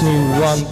two, one.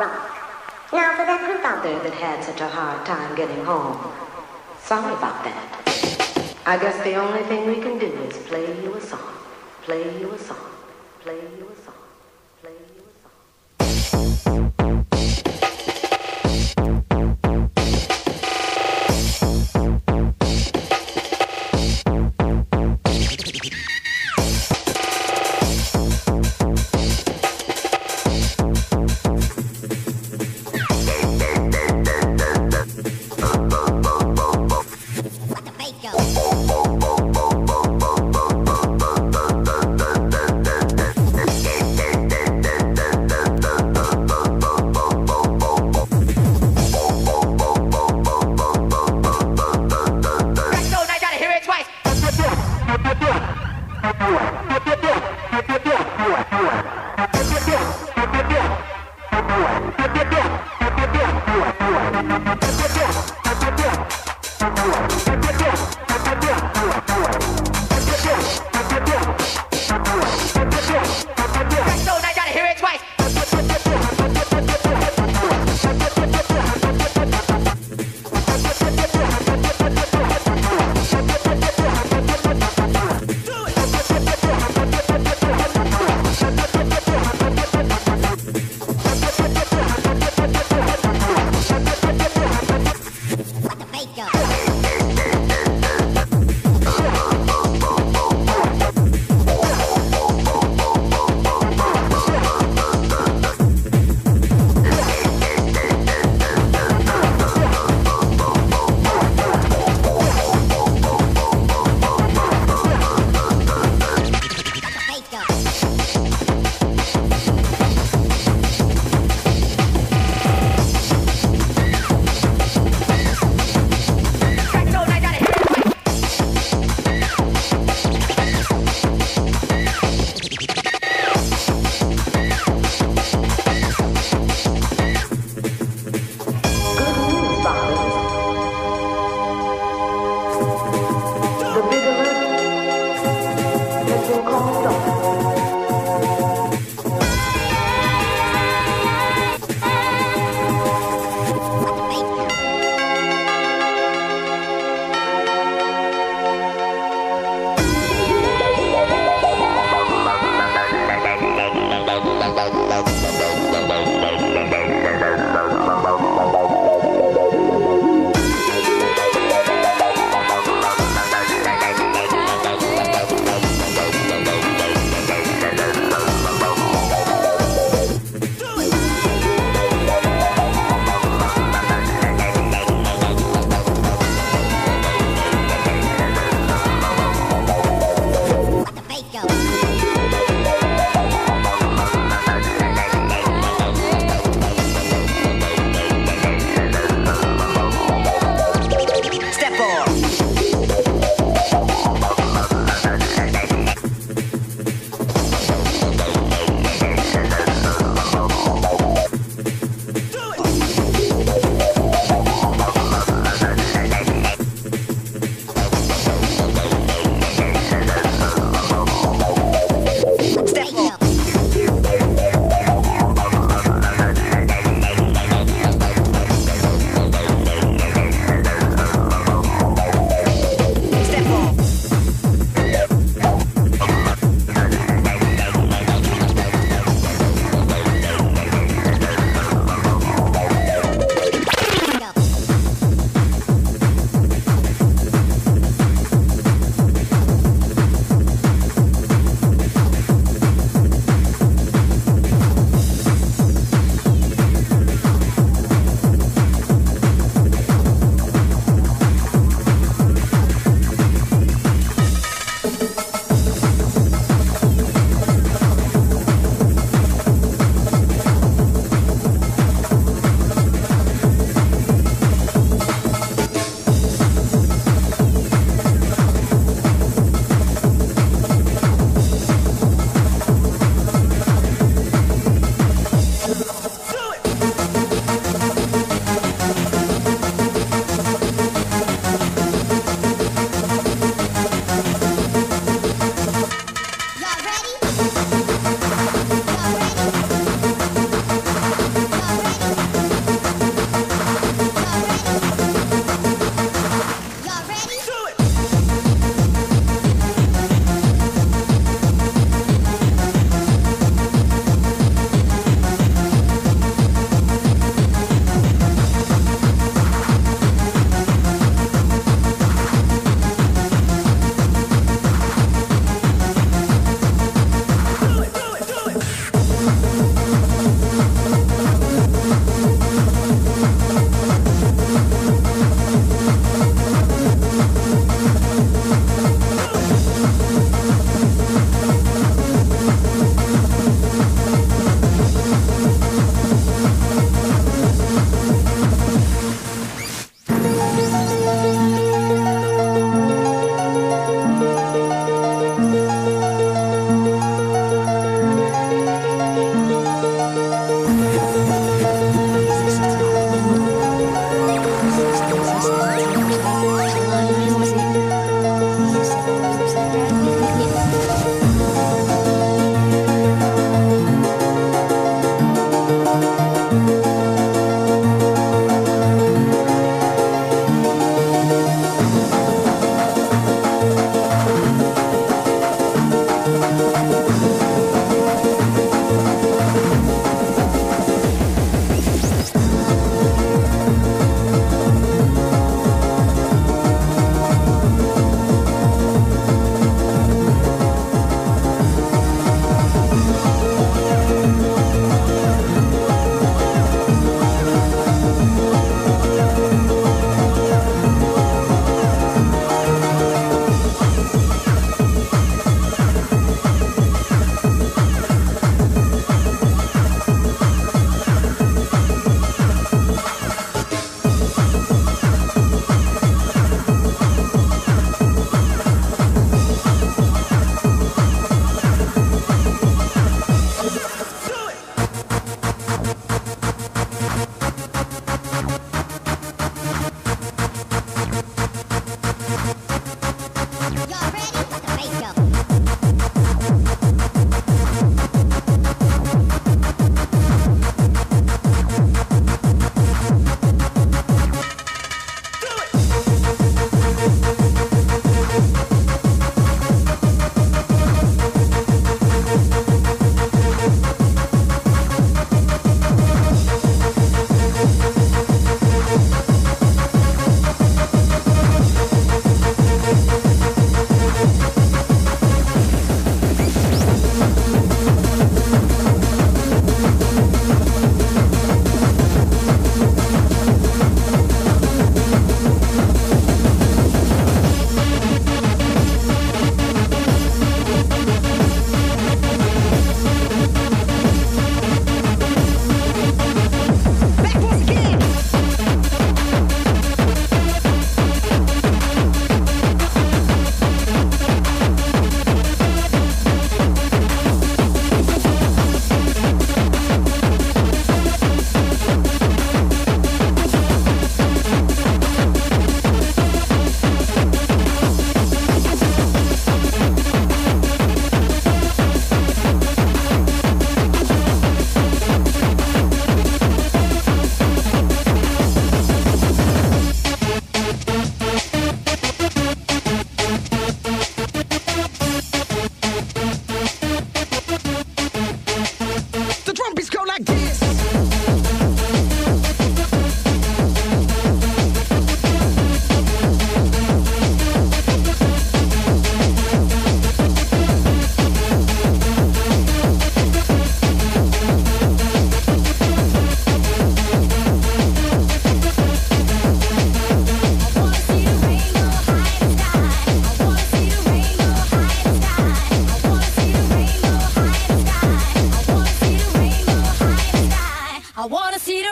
Now, for that group out there that had such a hard time getting home, sorry about that. I guess the only thing we can do is play you a song, play you a song, play you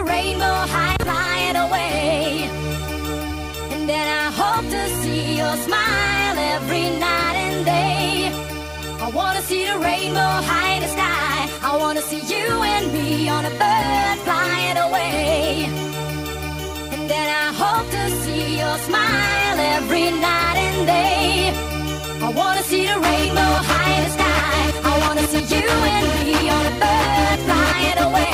rainbow high flying away. And then I hope to see your smile every night and day. I wanna see the rainbow high in the sky. I wanna see you and me on a bird flying away. And then I hope to see your smile every night and day. I wanna see the rainbow high in the sky. I wanna see you and me on a bird flying away.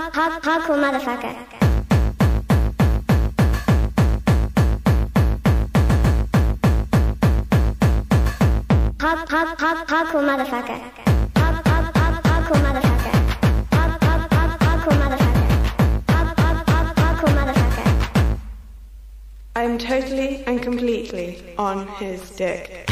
hard, hard, hardcore motherfucker. Motherfucker. Hard, hard, hard, hardcore motherfucker. Motherfucker. I'm totally and completely on his dick.